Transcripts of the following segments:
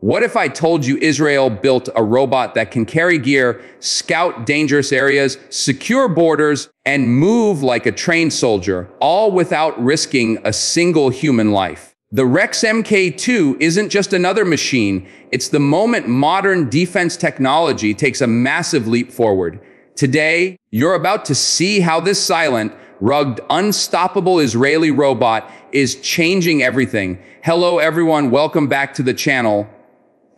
What if I told you Israel built a robot that can carry gear, scout dangerous areas, secure borders, and move like a trained soldier, all without risking a single human life? The Rex MK2 isn't just another machine, it's the moment modern defense technology takes a massive leap forward. Today, you're about to see how this silent, rugged, unstoppable Israeli robot is changing everything. Hello everyone, welcome back to the channel.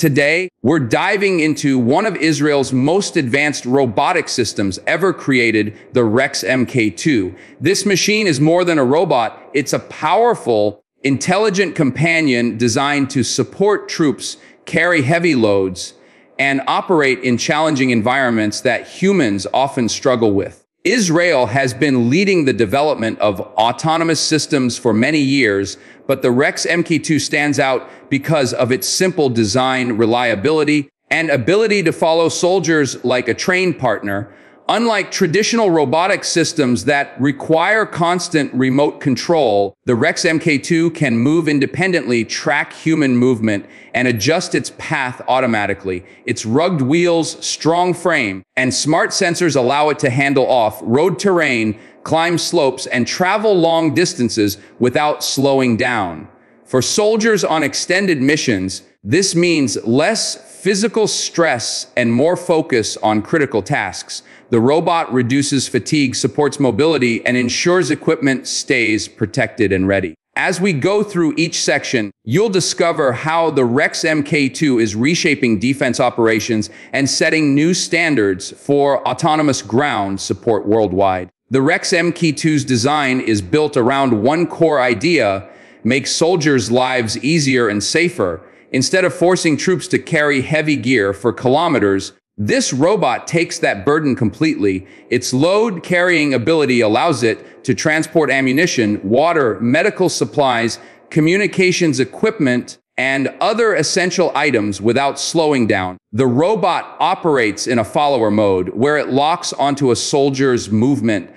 Today, we're diving into one of Israel's most advanced robotic systems ever created, the Rex MK2. This machine is more than a robot, it's a powerful, intelligent companion designed to support troops, carry heavy loads, and operate in challenging environments that humans often struggle with. Israel has been leading the development of autonomous systems for many years, but the Rex MK2 stands out because of its simple design, reliability, and ability to follow soldiers like a trained partner, Unlike traditional robotic systems that require constant remote control, the Rex MK2 can move independently, track human movement, and adjust its path automatically. Its rugged wheels, strong frame, and smart sensors allow it to handle off-road terrain, climb slopes, and travel long distances without slowing down. For soldiers on extended missions, this means less physical stress and more focus on critical tasks. The robot reduces fatigue, supports mobility, and ensures equipment stays protected and ready. As we go through each section, you'll discover how the Rex MK2 is reshaping defense operations and setting new standards for autonomous ground support worldwide. The Rex MK2's design is built around one core idea, make soldiers' lives easier and safer. Instead of forcing troops to carry heavy gear for kilometers, this robot takes that burden completely. Its load carrying ability allows it to transport ammunition, water, medical supplies, communications equipment, and other essential items without slowing down. The robot operates in a follower mode where it locks onto a soldier's movement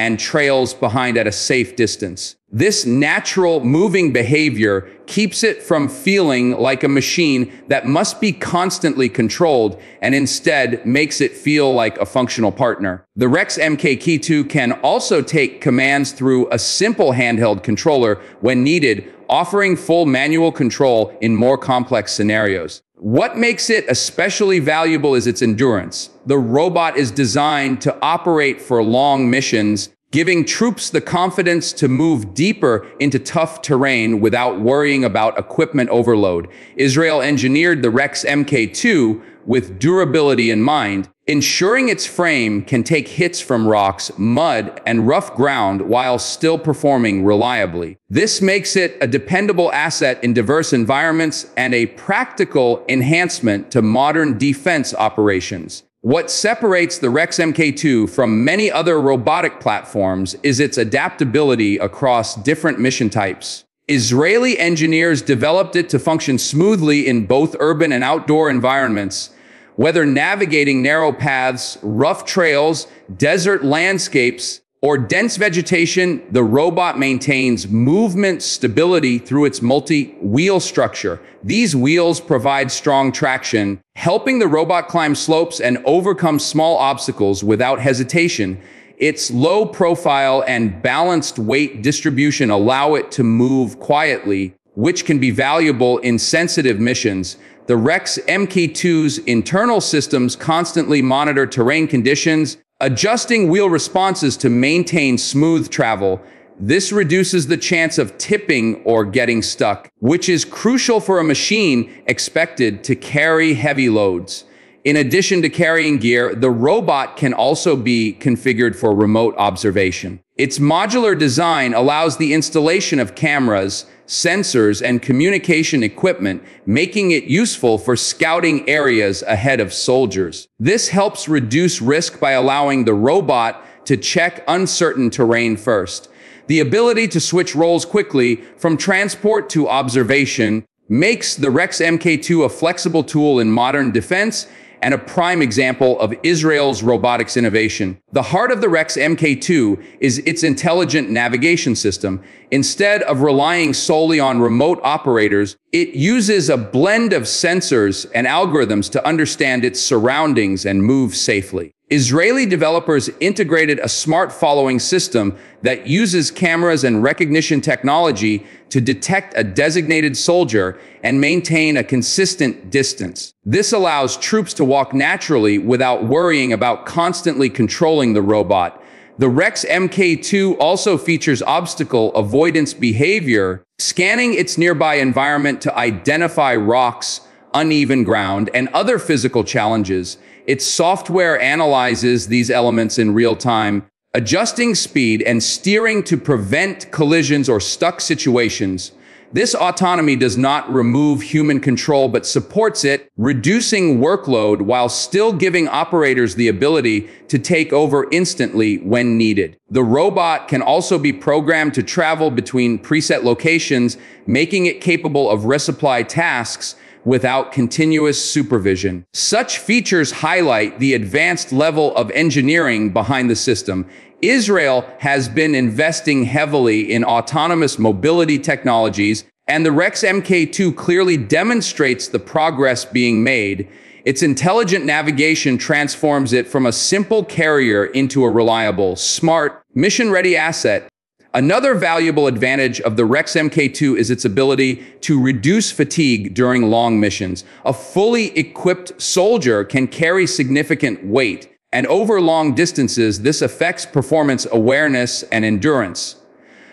and trails behind at a safe distance. This natural moving behavior keeps it from feeling like a machine that must be constantly controlled and instead makes it feel like a functional partner. The Rex MK Key 2 can also take commands through a simple handheld controller when needed, offering full manual control in more complex scenarios. What makes it especially valuable is its endurance. The robot is designed to operate for long missions, giving troops the confidence to move deeper into tough terrain without worrying about equipment overload. Israel engineered the Rex MK2 with durability in mind, ensuring its frame can take hits from rocks, mud, and rough ground while still performing reliably. This makes it a dependable asset in diverse environments and a practical enhancement to modern defense operations. What separates the Rex MK2 from many other robotic platforms is its adaptability across different mission types. Israeli engineers developed it to function smoothly in both urban and outdoor environments, whether navigating narrow paths, rough trails, desert landscapes, or dense vegetation, the robot maintains movement stability through its multi-wheel structure. These wheels provide strong traction, helping the robot climb slopes and overcome small obstacles without hesitation. Its low profile and balanced weight distribution allow it to move quietly, which can be valuable in sensitive missions. The Rex MK2's internal systems constantly monitor terrain conditions, Adjusting wheel responses to maintain smooth travel, this reduces the chance of tipping or getting stuck, which is crucial for a machine expected to carry heavy loads. In addition to carrying gear, the robot can also be configured for remote observation. Its modular design allows the installation of cameras, sensors, and communication equipment, making it useful for scouting areas ahead of soldiers. This helps reduce risk by allowing the robot to check uncertain terrain first. The ability to switch roles quickly from transport to observation makes the Rex MK2 a flexible tool in modern defense and a prime example of Israel's robotics innovation. The heart of the Rex MK2 is its intelligent navigation system. Instead of relying solely on remote operators, it uses a blend of sensors and algorithms to understand its surroundings and move safely. Israeli developers integrated a smart following system that uses cameras and recognition technology to detect a designated soldier and maintain a consistent distance. This allows troops to walk naturally without worrying about constantly controlling the robot. The Rex MK2 also features obstacle avoidance behavior, scanning its nearby environment to identify rocks, uneven ground, and other physical challenges. Its software analyzes these elements in real time, adjusting speed and steering to prevent collisions or stuck situations. This autonomy does not remove human control, but supports it, reducing workload while still giving operators the ability to take over instantly when needed. The robot can also be programmed to travel between preset locations, making it capable of resupply tasks without continuous supervision. Such features highlight the advanced level of engineering behind the system. Israel has been investing heavily in autonomous mobility technologies, and the Rex MK2 clearly demonstrates the progress being made. Its intelligent navigation transforms it from a simple carrier into a reliable, smart, mission-ready asset Another valuable advantage of the Rex MK2 is its ability to reduce fatigue during long missions. A fully equipped soldier can carry significant weight, and over long distances, this affects performance awareness and endurance.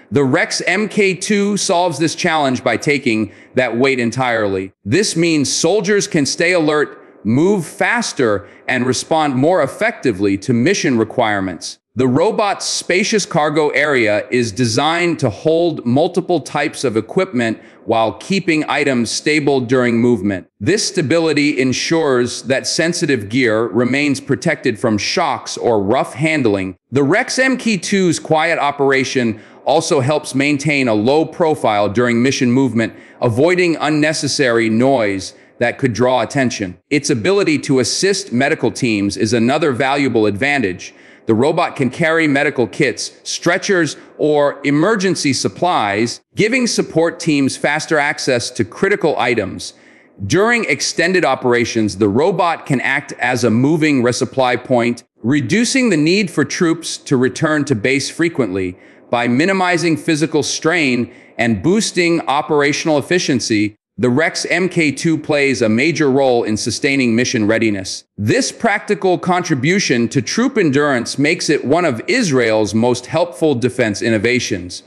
The Rex MK2 solves this challenge by taking that weight entirely. This means soldiers can stay alert, move faster, and respond more effectively to mission requirements. The robot's spacious cargo area is designed to hold multiple types of equipment while keeping items stable during movement. This stability ensures that sensitive gear remains protected from shocks or rough handling. The Rex MK2's quiet operation also helps maintain a low profile during mission movement, avoiding unnecessary noise that could draw attention. Its ability to assist medical teams is another valuable advantage. The robot can carry medical kits, stretchers, or emergency supplies, giving support teams faster access to critical items. During extended operations, the robot can act as a moving resupply point, reducing the need for troops to return to base frequently by minimizing physical strain and boosting operational efficiency. The Rex MK2 plays a major role in sustaining mission readiness. This practical contribution to troop endurance makes it one of Israel's most helpful defense innovations.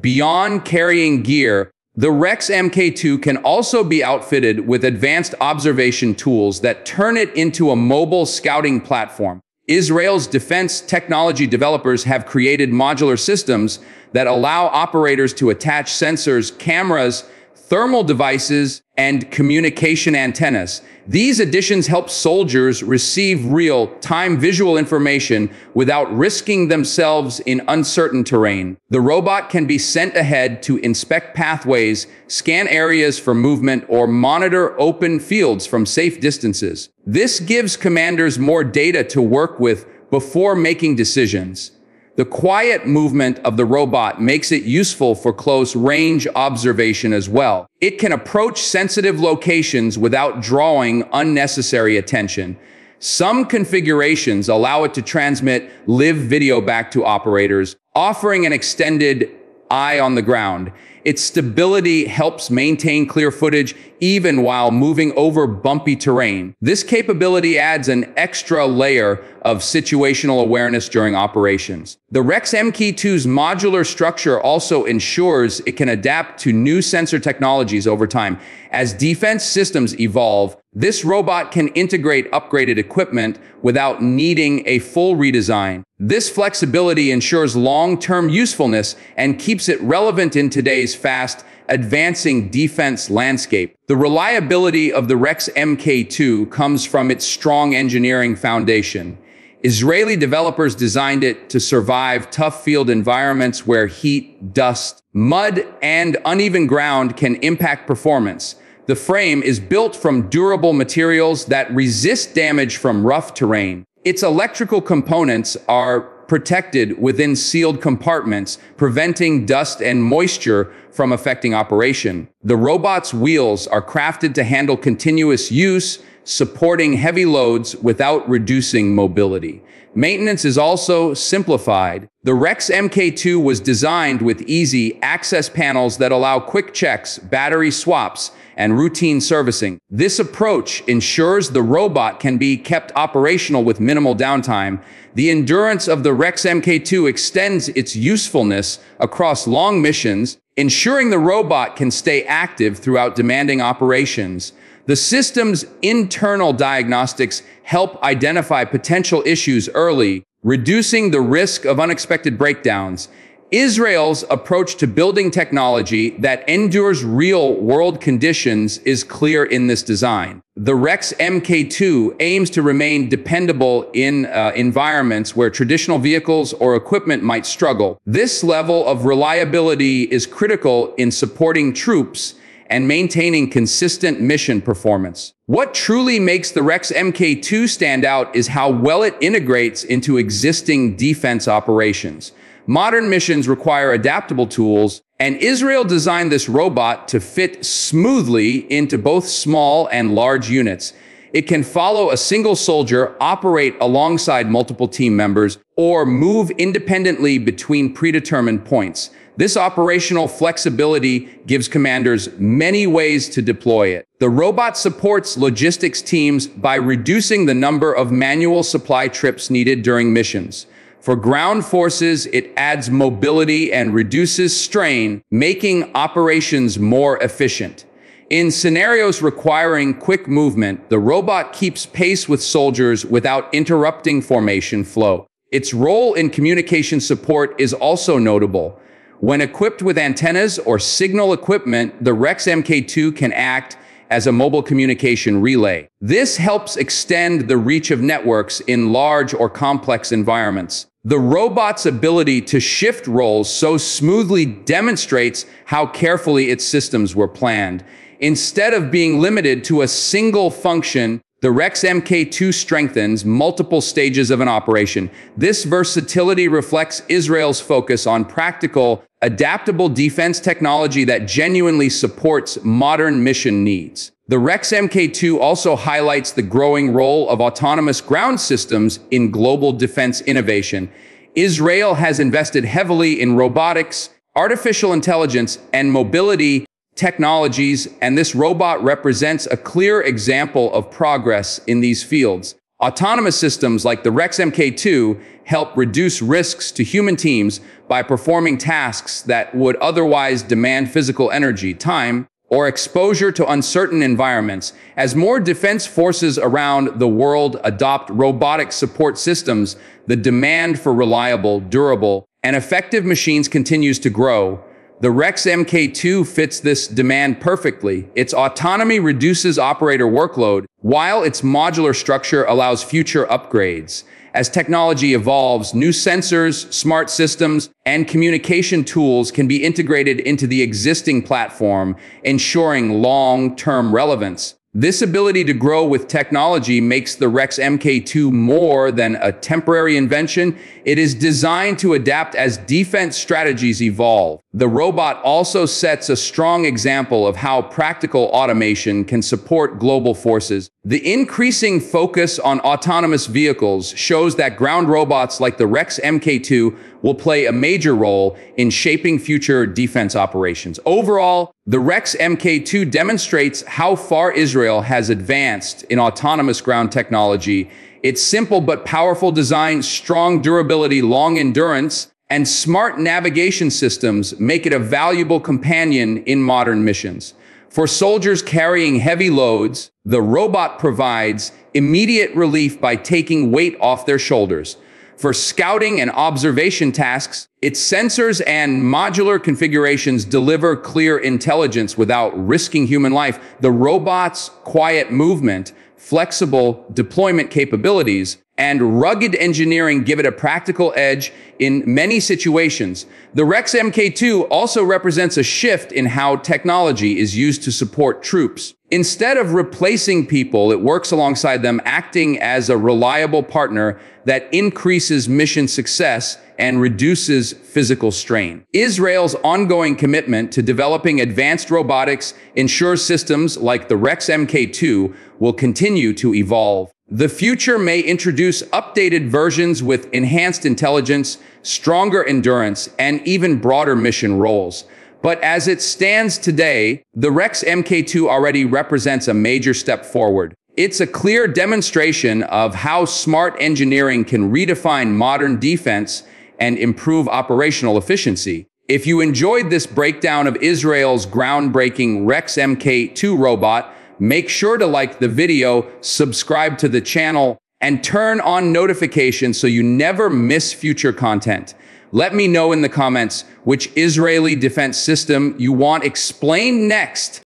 Beyond carrying gear, the Rex MK2 can also be outfitted with advanced observation tools that turn it into a mobile scouting platform. Israel's defense technology developers have created modular systems that allow operators to attach sensors, cameras, thermal devices, and communication antennas. These additions help soldiers receive real-time visual information without risking themselves in uncertain terrain. The robot can be sent ahead to inspect pathways, scan areas for movement, or monitor open fields from safe distances. This gives commanders more data to work with before making decisions. The quiet movement of the robot makes it useful for close range observation as well. It can approach sensitive locations without drawing unnecessary attention. Some configurations allow it to transmit live video back to operators, offering an extended eye on the ground. Its stability helps maintain clear footage even while moving over bumpy terrain. This capability adds an extra layer of situational awareness during operations. The Rex MK2's modular structure also ensures it can adapt to new sensor technologies over time. As defense systems evolve, this robot can integrate upgraded equipment without needing a full redesign. This flexibility ensures long-term usefulness and keeps it relevant in today's fast, advancing defense landscape. The reliability of the Rex MK2 comes from its strong engineering foundation. Israeli developers designed it to survive tough field environments where heat, dust, mud, and uneven ground can impact performance. The frame is built from durable materials that resist damage from rough terrain. Its electrical components are protected within sealed compartments, preventing dust and moisture from affecting operation. The robot's wheels are crafted to handle continuous use, supporting heavy loads without reducing mobility. Maintenance is also simplified. The Rex MK2 was designed with easy access panels that allow quick checks, battery swaps, and routine servicing. This approach ensures the robot can be kept operational with minimal downtime. The endurance of the Rex MK2 extends its usefulness across long missions, ensuring the robot can stay active throughout demanding operations. The system's internal diagnostics help identify potential issues early, reducing the risk of unexpected breakdowns. Israel's approach to building technology that endures real world conditions is clear in this design. The Rex MK2 aims to remain dependable in uh, environments where traditional vehicles or equipment might struggle. This level of reliability is critical in supporting troops and maintaining consistent mission performance. What truly makes the Rex MK2 stand out is how well it integrates into existing defense operations. Modern missions require adaptable tools, and Israel designed this robot to fit smoothly into both small and large units. It can follow a single soldier, operate alongside multiple team members, or move independently between predetermined points. This operational flexibility gives commanders many ways to deploy it. The robot supports logistics teams by reducing the number of manual supply trips needed during missions. For ground forces, it adds mobility and reduces strain, making operations more efficient. In scenarios requiring quick movement, the robot keeps pace with soldiers without interrupting formation flow. Its role in communication support is also notable. When equipped with antennas or signal equipment, the Rex MK2 can act as a mobile communication relay. This helps extend the reach of networks in large or complex environments. The robot's ability to shift roles so smoothly demonstrates how carefully its systems were planned. Instead of being limited to a single function, the Rex MK2 strengthens multiple stages of an operation. This versatility reflects Israel's focus on practical, adaptable defense technology that genuinely supports modern mission needs. The Rex MK2 also highlights the growing role of autonomous ground systems in global defense innovation. Israel has invested heavily in robotics, artificial intelligence, and mobility technologies, and this robot represents a clear example of progress in these fields. Autonomous systems like the Rex MK2 help reduce risks to human teams by performing tasks that would otherwise demand physical energy, time, or exposure to uncertain environments. As more defense forces around the world adopt robotic support systems, the demand for reliable, durable, and effective machines continues to grow. The Rex MK2 fits this demand perfectly. Its autonomy reduces operator workload, while its modular structure allows future upgrades. As technology evolves, new sensors, smart systems, and communication tools can be integrated into the existing platform, ensuring long-term relevance. This ability to grow with technology makes the Rex MK2 more than a temporary invention. It is designed to adapt as defense strategies evolve. The robot also sets a strong example of how practical automation can support global forces. The increasing focus on autonomous vehicles shows that ground robots like the Rex MK2 will play a major role in shaping future defense operations. Overall, the Rex MK2 demonstrates how far Israel has advanced in autonomous ground technology. Its simple but powerful design, strong durability, long endurance, and smart navigation systems make it a valuable companion in modern missions. For soldiers carrying heavy loads, the robot provides immediate relief by taking weight off their shoulders. For scouting and observation tasks, its sensors and modular configurations deliver clear intelligence without risking human life. The robot's quiet movement, flexible deployment capabilities, and rugged engineering give it a practical edge in many situations. The Rex MK2 also represents a shift in how technology is used to support troops. Instead of replacing people, it works alongside them, acting as a reliable partner that increases mission success and reduces physical strain. Israel's ongoing commitment to developing advanced robotics ensures systems like the Rex MK2 will continue to evolve. The future may introduce updated versions with enhanced intelligence, stronger endurance, and even broader mission roles. But as it stands today, the Rex MK2 already represents a major step forward. It's a clear demonstration of how smart engineering can redefine modern defense and improve operational efficiency. If you enjoyed this breakdown of Israel's groundbreaking Rex MK2 robot, Make sure to like the video, subscribe to the channel, and turn on notifications so you never miss future content. Let me know in the comments which Israeli defense system you want explained next.